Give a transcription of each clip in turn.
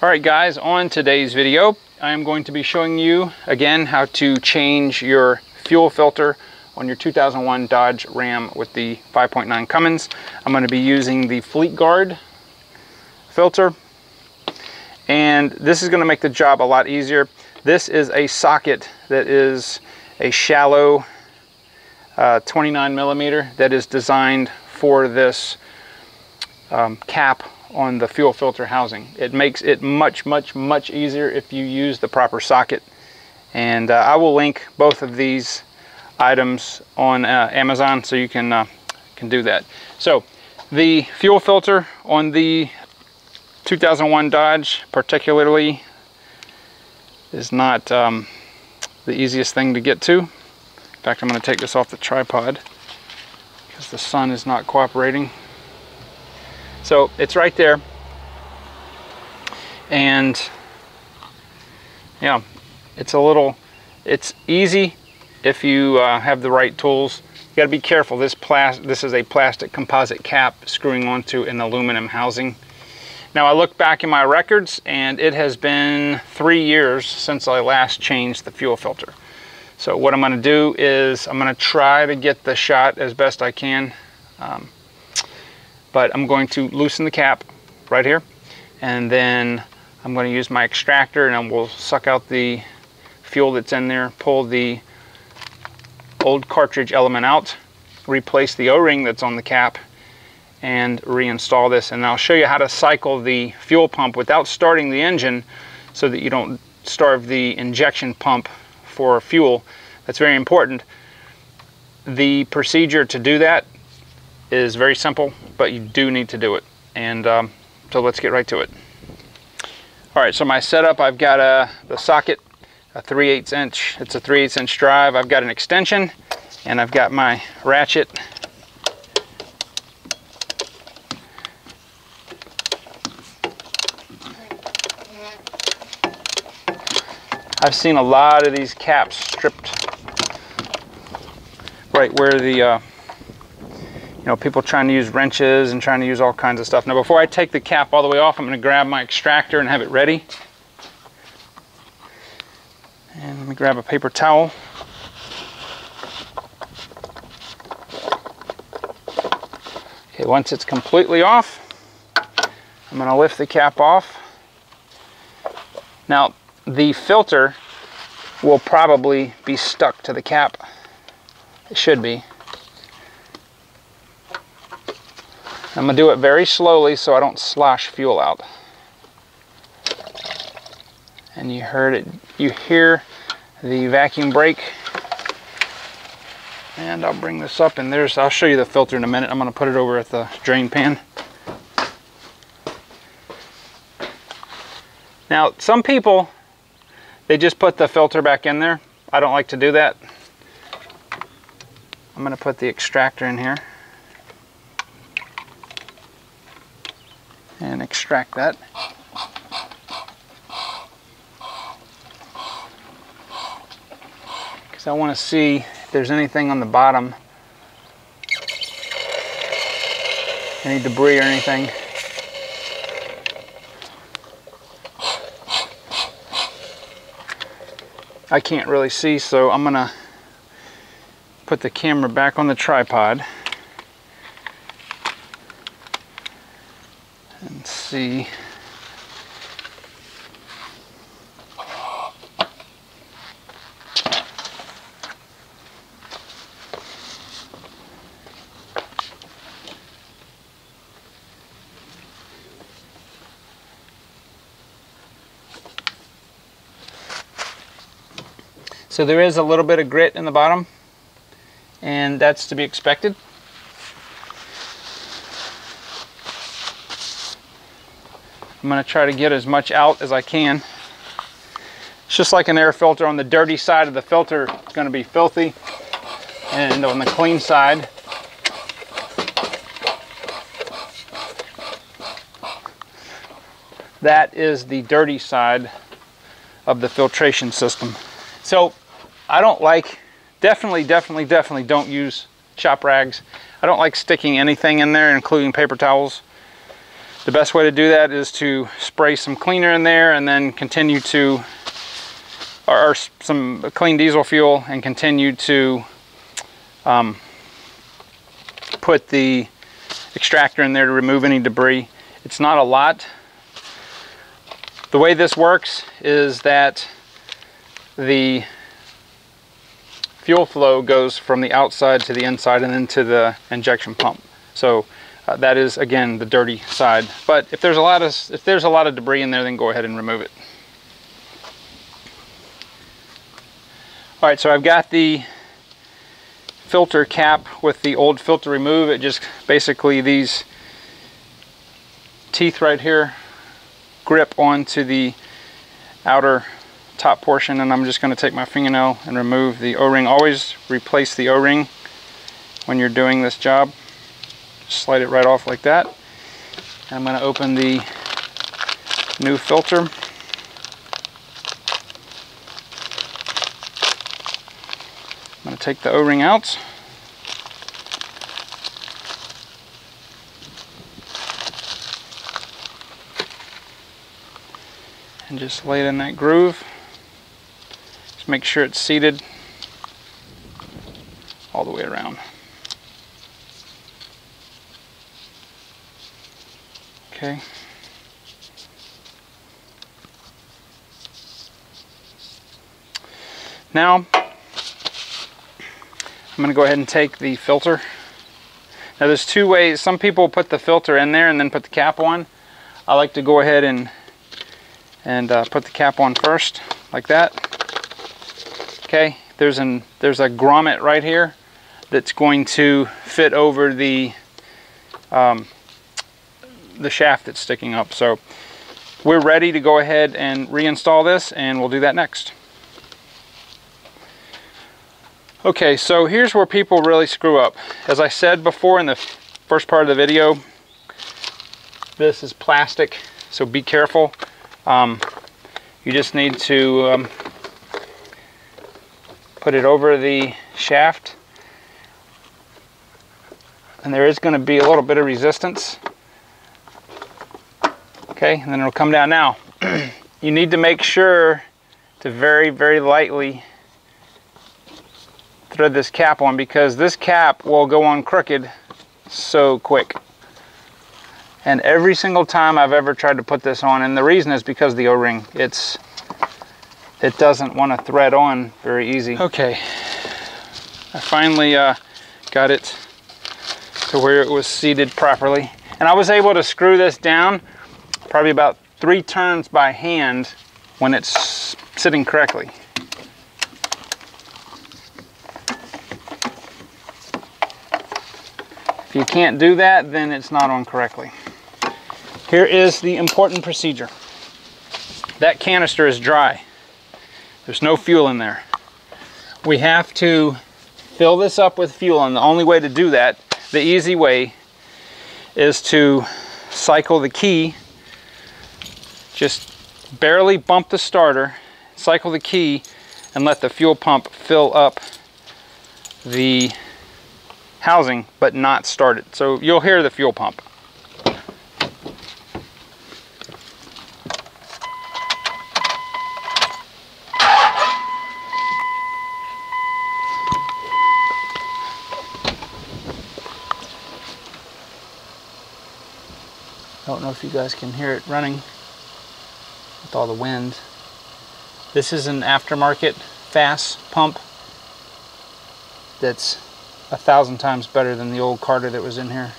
All right guys, on today's video, I am going to be showing you again how to change your fuel filter on your 2001 Dodge Ram with the 5.9 Cummins. I'm going to be using the Fleetguard filter and this is going to make the job a lot easier. This is a socket that is a shallow uh, 29 millimeter that is designed for this um, cap on the fuel filter housing. It makes it much, much, much easier if you use the proper socket. And uh, I will link both of these items on uh, Amazon so you can, uh, can do that. So the fuel filter on the 2001 Dodge particularly is not um, the easiest thing to get to. In fact, I'm going to take this off the tripod because the sun is not cooperating. So it's right there. And yeah, it's a little, it's easy if you uh, have the right tools. You gotta be careful. This, plas this is a plastic composite cap screwing onto an aluminum housing. Now I look back in my records and it has been three years since I last changed the fuel filter. So what I'm gonna do is I'm gonna try to get the shot as best I can. Um, but I'm going to loosen the cap right here and then I'm going to use my extractor and I will suck out the fuel that's in there, pull the old cartridge element out, replace the O-ring that's on the cap and reinstall this and I'll show you how to cycle the fuel pump without starting the engine so that you don't starve the injection pump for fuel. That's very important. The procedure to do that is very simple, but you do need to do it. And um, so let's get right to it. All right, so my setup, I've got a, the socket, a 3 8 inch, it's a 3 8 inch drive. I've got an extension and I've got my ratchet. I've seen a lot of these caps stripped right where the uh, know, people trying to use wrenches and trying to use all kinds of stuff. Now, before I take the cap all the way off, I'm going to grab my extractor and have it ready. And let me grab a paper towel. Okay, once it's completely off, I'm going to lift the cap off. Now, the filter will probably be stuck to the cap. It should be. I'm going to do it very slowly so I don't slosh fuel out. And you heard it, you hear the vacuum brake. And I'll bring this up and there's, I'll show you the filter in a minute. I'm going to put it over at the drain pan. Now, some people, they just put the filter back in there. I don't like to do that. I'm going to put the extractor in here. And extract that. Because I want to see if there's anything on the bottom, any debris or anything. I can't really see, so I'm gonna put the camera back on the tripod. See. So there is a little bit of grit in the bottom and that's to be expected. I'm to try to get as much out as I can. It's just like an air filter. On the dirty side of the filter, it's to be filthy. And on the clean side, that is the dirty side of the filtration system. So I don't like, definitely, definitely, definitely don't use shop rags. I don't like sticking anything in there, including paper towels. The best way to do that is to spray some cleaner in there and then continue to, or, or some clean diesel fuel and continue to um, put the extractor in there to remove any debris. It's not a lot. The way this works is that the fuel flow goes from the outside to the inside and then to the injection pump. So uh, that is again the dirty side. But if there's a lot of if there's a lot of debris in there, then go ahead and remove it. All right, so I've got the filter cap with the old filter remove. It just basically these teeth right here grip onto the outer top portion and I'm just going to take my fingernail and remove the o-ring. Always replace the o-ring when you're doing this job. Slide it right off like that. And I'm going to open the new filter. I'm going to take the o-ring out. and just lay it in that groove. Just make sure it's seated all the way around. Okay. Now, I'm going to go ahead and take the filter. Now there's two ways. Some people put the filter in there and then put the cap on. I like to go ahead and and uh, put the cap on first like that okay there's an there's a grommet right here that's going to fit over the um, the shaft that's sticking up. So we're ready to go ahead and reinstall this and we'll do that next. Okay so here's where people really screw up. As I said before in the first part of the video this is plastic so be careful. Um, you just need to um, put it over the shaft. And there is going to be a little bit of resistance okay? And then it'll come down. Now you need to make sure to very very lightly thread this cap on because this cap will go on crooked so quick. And every single time I've ever tried to put this on, and the reason is because the O-ring, it's, it doesn't want to thread on very easy. Okay, I finally uh, got it to where it was seated properly. And I was able to screw this down probably about three turns by hand when it's sitting correctly. If you can't do that, then it's not on correctly. Here is the important procedure. That canister is dry. There's no fuel in there. We have to fill this up with fuel and the only way to do that, the easy way, is to cycle the key, just barely bump the starter, cycle the key, and let the fuel pump fill up the housing, but not start it. So you'll hear the fuel pump. I don't know if you guys can hear it running with all the wind. This is an aftermarket FASS pump that's a thousand times better than the old Carter that was in here.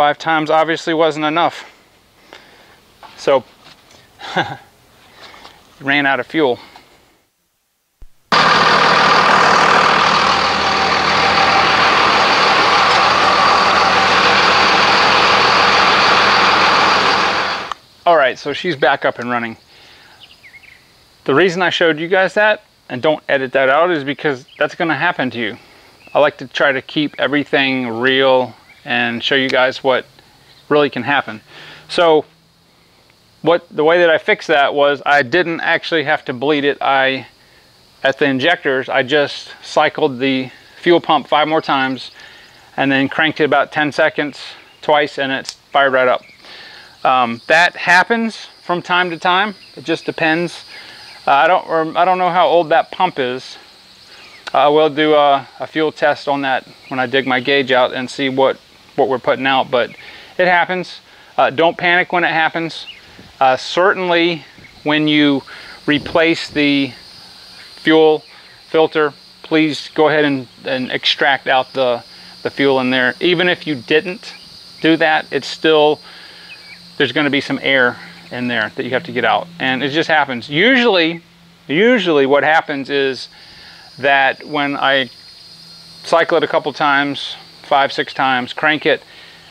Five times obviously wasn't enough. So ran out of fuel. All right, so she's back up and running. The reason I showed you guys that and don't edit that out is because that's going to happen to you. I like to try to keep everything real and show you guys what really can happen. So what the way that I fixed that was I didn't actually have to bleed it. I at the injectors, I just cycled the fuel pump five more times and then cranked it about 10 seconds twice and it fired right up. Um, that happens from time to time. It just depends. Uh, I don't I don't know how old that pump is. I will do a, a, fuel test on that when I dig my gauge out and see what what we're putting out. But it happens. Uh, don't panic when it happens. Uh, certainly, when you replace the fuel filter, please go ahead and, and extract out the the fuel in there. Even if you didn't do that, it's still there's going to be some air in there that you have to get out. And it just happens. Usually, usually what happens is that when I cycle it a couple times, five, six times, crank it,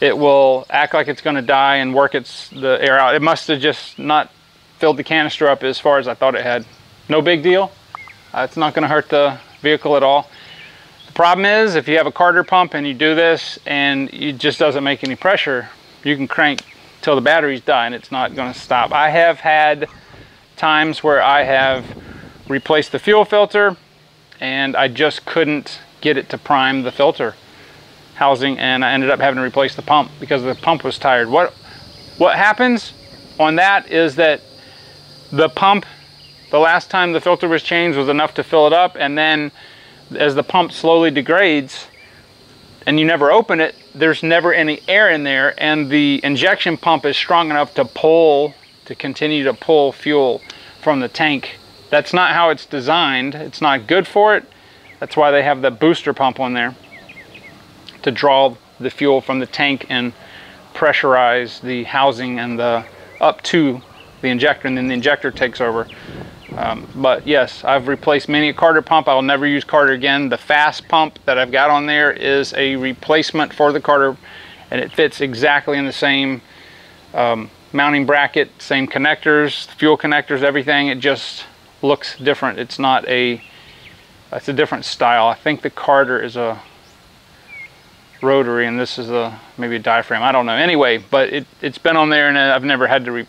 it will act like it's going to die and work its the air out. It must have just not filled the canister up as far as I thought it had. No big deal. Uh, it's not going to hurt the vehicle at all. The problem is if you have a Carter pump and you do this and it just doesn't make any pressure, you can crank till the batteries die and it's not going to stop. I have had times where I have replaced the fuel filter and I just couldn't get it to prime the filter housing and I ended up having to replace the pump because the pump was tired. What what happens on that is that the pump the last time the filter was changed was enough to fill it up and then as the pump slowly degrades and you never open it, there's never any air in there and the injection pump is strong enough to pull, to continue to pull fuel from the tank. That's not how it's designed. It's not good for it. That's why they have the booster pump on there to draw the fuel from the tank and pressurize the housing and the up to the injector and then the injector takes over. Um, but yes, I've replaced many a Carter pump. I'll never use Carter again. The FASS pump that I've got on there is a replacement for the Carter and it fits exactly in the same um, mounting bracket, same connectors, fuel connectors, everything. It just looks different. It's not a, it's a different style. I think the Carter is a rotary and this is a maybe a diaphragm. I don't know. Anyway, but it, it's been on there and I've never had to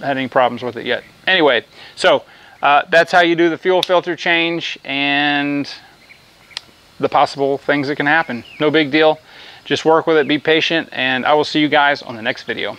had any problems with it yet. Anyway, so uh, that's how you do the fuel filter change and the possible things that can happen. No big deal. Just work with it, be patient, and I will see you guys on the next video.